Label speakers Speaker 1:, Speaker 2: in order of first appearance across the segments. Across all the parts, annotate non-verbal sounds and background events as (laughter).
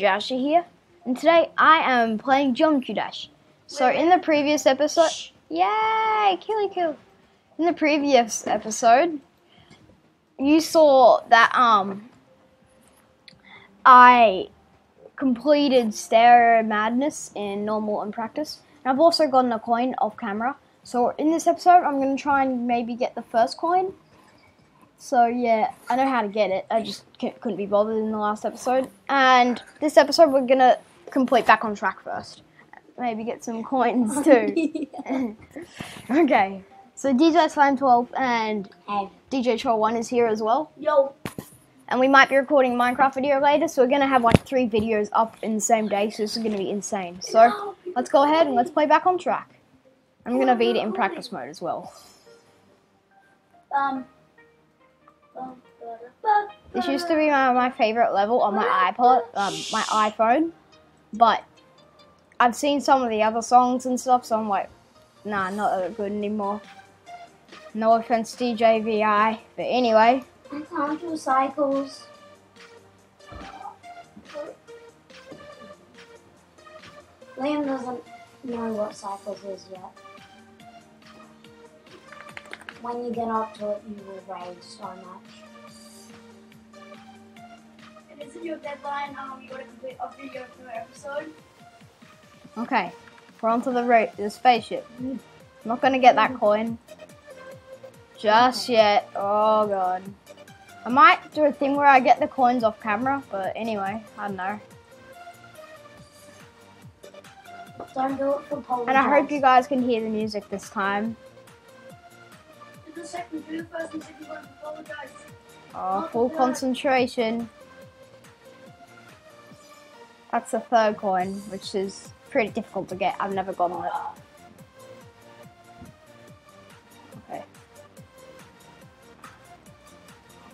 Speaker 1: Asher here, and today I am playing Geometry Dash. So in the previous episode, yay, killy kill. In the previous episode, you saw that um I completed Stereo Madness in normal and practice, and I've also gotten a coin off camera. So in this episode, I'm gonna try and maybe get the first coin. So yeah, I know how to get it. I just c- couldn't be bothered in the last episode. And this episode, we're gonna complete back on track first. Maybe get some coins (laughs) too. (laughs) okay. So DJ Slime 12 and
Speaker 2: Hey.
Speaker 1: DJ Troll 1 is here as well.
Speaker 2: Yo.
Speaker 1: And we might be recording Minecraft video later, so we're gonna have like three videos up in the same day, so this is gonna be insane. So let's go ahead and let's play back on track. I'm gonna beat it in practice mode as well.
Speaker 2: Um.
Speaker 1: This used to be my, my favorite level on my iPod, um, my iPhone, but I've seen some of the other songs and stuff, so I'm like, nah, not that good anymore. No offense, DJ VI, but anyway,
Speaker 2: I can't do cycles. Liam doesn't know what cycles is yet. When you get up to it, you will rage so much.
Speaker 3: It isn't your deadline. Um, you gotta complete a video per episode.
Speaker 1: okay, we're onto the ra- the spaceship. I'm not gonna get that coin just yet. Oh god, I might do a thing where I get the coins off camera, but anyway, I don't know.
Speaker 2: Don't do it for Polar
Speaker 1: And I hope you guys can hear the music this time.
Speaker 3: Second, first and second one.
Speaker 1: Oh, full concentration. That's the third coin, which is pretty difficult to get. I've never gotten it. Okay.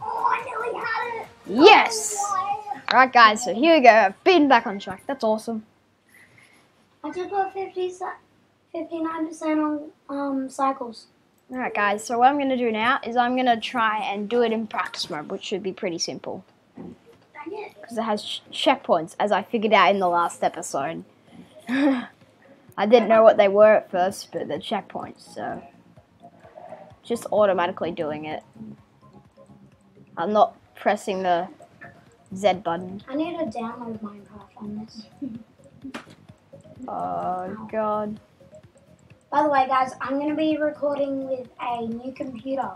Speaker 2: Oh, I nearly had it!
Speaker 1: Yes!
Speaker 2: Oh,
Speaker 1: Alright, guys, so here we go. I've been back on track. That's awesome.
Speaker 2: I just got 50, 59% on um, cycles.
Speaker 1: Alright, guys, so what I'm going to do now is I'm going to try and do it in practice mode, which should be pretty simple. Because it has checkpoints, as I figured out in the last episode. (laughs) I didn't know what they were at first, but they're checkpoints, so. Just automatically doing it. I'm not pressing the Z button.
Speaker 2: I need to download Minecraft on this.
Speaker 1: Oh, God.
Speaker 2: By the way, guys, I'm going to be recording with a new computer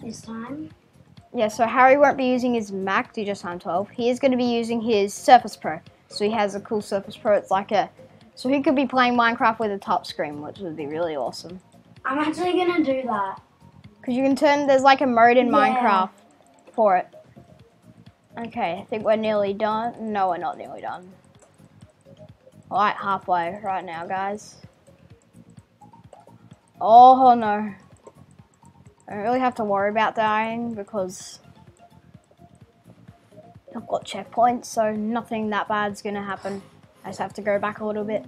Speaker 2: this time.
Speaker 1: Yeah, so Harry won't be using his Mac DJ Time 12. He is going to be using his Surface Pro. So he has a cool Surface Pro. It's like a. So he could be playing Minecraft with a top screen, which would be really awesome.
Speaker 2: I'm actually going to do that.
Speaker 1: Because you can turn, there's like a mode in
Speaker 2: Yeah.
Speaker 1: Minecraft for it. Okay, I think we're nearly done. No, we're not nearly done. Like halfway right now, guys. Oh no. I don't really have to worry about dying because I've got checkpoints, so nothing that bad's gonna happen. I just have to go back a little bit.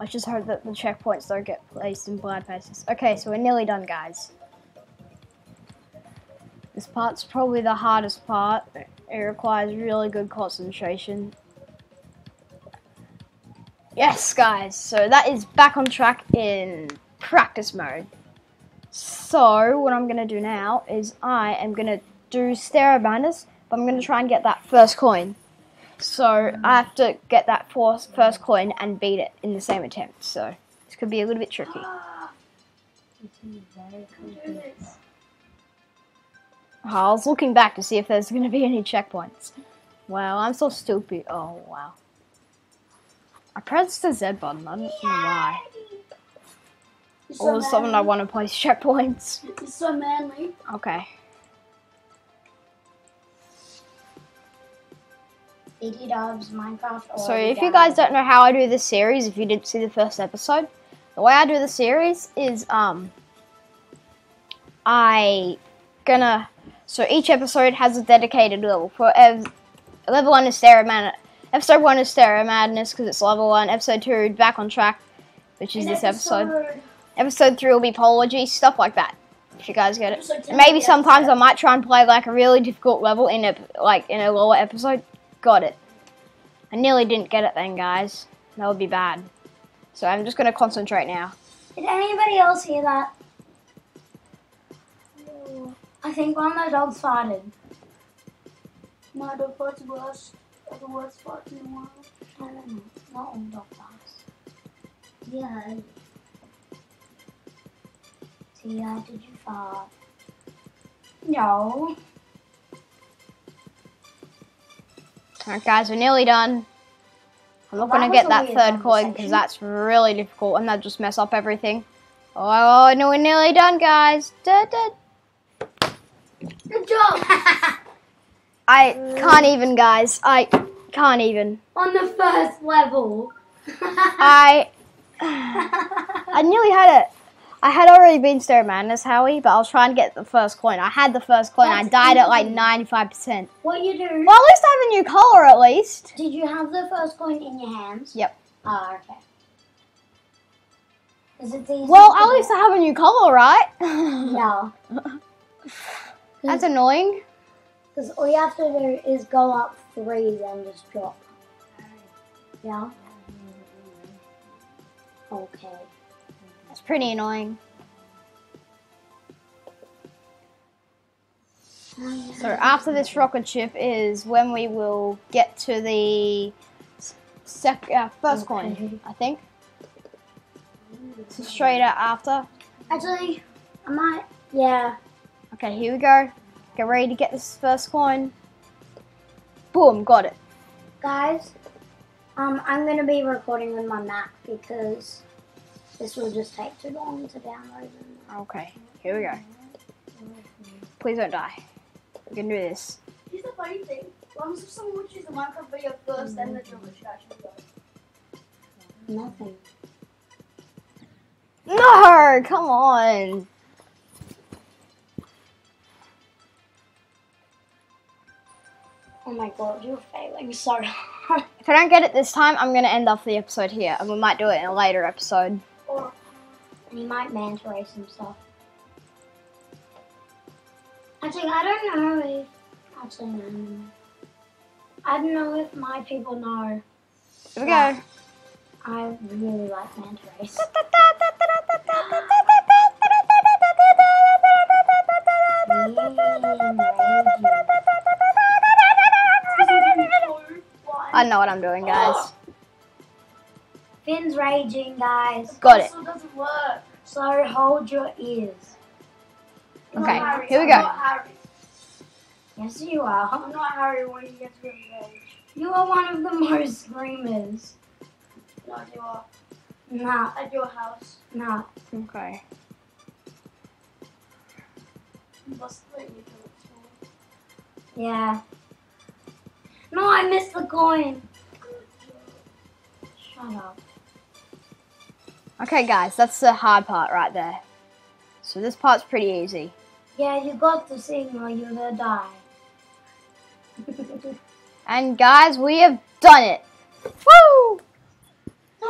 Speaker 1: I just hope that the checkpoints don't get placed in blind places. Okay, so we're nearly done, guys. This part's probably the hardest part. It requires really good concentration. Yes, guys, so that is back on track in practice mode. So, what I'm going to do now is I am going to do Stereo Madness, but I'm going to try and get that first coin. So, I have to get that first, coin and beat it in the same attempt. So, this could be a little bit tricky. I was looking back to see if there's going to be any checkpoints. Wow, I'm so stupid. Oh, wow. I pressed the Z button. I don't know why.
Speaker 3: You're
Speaker 1: All of a sudden, I want to place (laughs) checkpoints.
Speaker 3: You're so manly.
Speaker 1: Okay.
Speaker 2: 80 dubs, Minecraft.
Speaker 1: So, if you guys don't know how I do this series, if you didn't see the first episode, the way I do the series is um, I gonna so each episode has a dedicated level. For ev- level one is Stereo Man. Episode one is Stereo Madness because it's level one. Episode two, Back on Track, which is
Speaker 3: An
Speaker 1: this episode. Episode three will be Pology, stuff like that. If you guys get it.
Speaker 3: Episode 10
Speaker 1: Maybe sometimes I might try and play like a really difficult level in a like in a lower episode. Got it. I nearly didn't get it then, guys. That would be bad. So I'm just gonna concentrate now.
Speaker 2: Did anybody else hear that? I think one of the dogs farted.
Speaker 3: My dog farts worse. The worst fart in the world.
Speaker 2: I don't. Not all dog farts. Yeah. Tia, did you fart? No.
Speaker 1: Alright, guys, we're nearly done. I'm not
Speaker 2: That
Speaker 1: gonna get that third coin because that's really difficult and that just mess up everything. Oh no, we're nearly done, guys. Da, da.
Speaker 2: Good job. (laughs)
Speaker 1: I can't even, guys. I can't even.
Speaker 2: On the first level. (laughs)
Speaker 1: I I nearly had it. I had already been Stereo Madness, Howie, but I was trying to get the first coin. I had the first coin. I
Speaker 2: That's
Speaker 1: died at like 95%.
Speaker 2: what you do?
Speaker 1: Well, at least I have a new color, at least.
Speaker 2: Did you have the first coin in your hands?
Speaker 1: Yep.
Speaker 2: Oh, okay. Is it easy?
Speaker 1: Well, at least I have a new color, right?
Speaker 2: No. (laughs)
Speaker 1: That's annoying.
Speaker 2: Because all you have to do is go up three, then just drop. Yeah? Okay.
Speaker 1: That's pretty annoying. So after this rocket ship is when we will get to the sec- uh, first coin, I think. So straight out after.
Speaker 2: Actually, I might. Yeah.
Speaker 1: Okay, here we go. Get ready to get this first coin. Boom, got it.
Speaker 2: Guys, um, I'm going to be recording with my Mac because this will just take too long to download.
Speaker 1: Okay, here we go. Please don't die. We can do this.
Speaker 3: Here's the funny thing. What happens if someone would choose the Minecraft video first, then the drummer should actually go?
Speaker 2: Nothing.
Speaker 1: No, come on.
Speaker 2: Oh my god, you're failing so hard.
Speaker 1: If I don't get it this time, I'm gonna end off the episode here, and we might do it in a later episode.
Speaker 3: Or
Speaker 2: You might manta some stuff. Actually, I don't know if. Actually, no. I don't know if my people know.
Speaker 1: Here we go.
Speaker 2: I really like manta rays.
Speaker 1: I know what I'm doing, guys.
Speaker 2: Finn's raging, guys.
Speaker 1: Got it.
Speaker 3: Doesn't work.
Speaker 2: So hold your ears.
Speaker 1: Okay,
Speaker 3: not Harry.
Speaker 1: here we go.
Speaker 3: Not.
Speaker 2: Yes, you are.
Speaker 3: I'm not Harry when he gets really rage.
Speaker 2: You are one of the (laughs) most screamers.
Speaker 3: No, you are
Speaker 2: Nah,
Speaker 3: at your house.
Speaker 2: nah.
Speaker 1: Okay.
Speaker 3: You must let me do it.
Speaker 2: Yeah. No, I missed the coin. Shut up.
Speaker 1: Okay, guys, that's the hard part right there. So this part's pretty easy.
Speaker 2: Yeah, you got the signal. You're gonna die. (laughs)
Speaker 1: And guys, we have done it. Woo!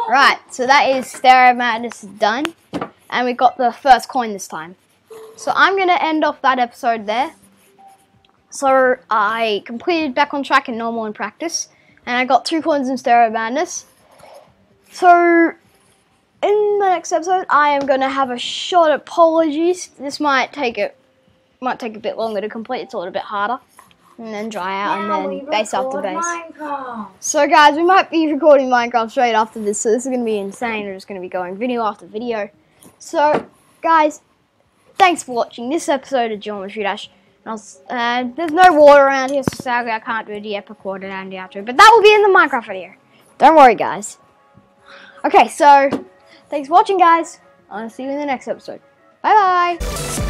Speaker 1: Right, so that is Stereo Madness done. And we got the first coin this time. So I'm going to end off that episode there. So I completed back on track in normal and practice. And I got two coins in Stereo Madness. So in the next episode, I am going to have a short apologies. This might take it might take a bit longer to complete. It's a little bit harder. And then dry out and then base after base.
Speaker 2: Minecraft.
Speaker 1: So guys, we might be recording Minecraft straight after this, so this is going to be insane. We're just going to be going video after video. So, guys, thanks for watching this episode of Geometry Dash. Uh, there's no water around here, so sadly I can't do the epic order and the outro, but that will be in the Minecraft video. Don't worry, guys. Okay, so, thanks for watching, guys. I'll see you in the next episode. Bye-bye.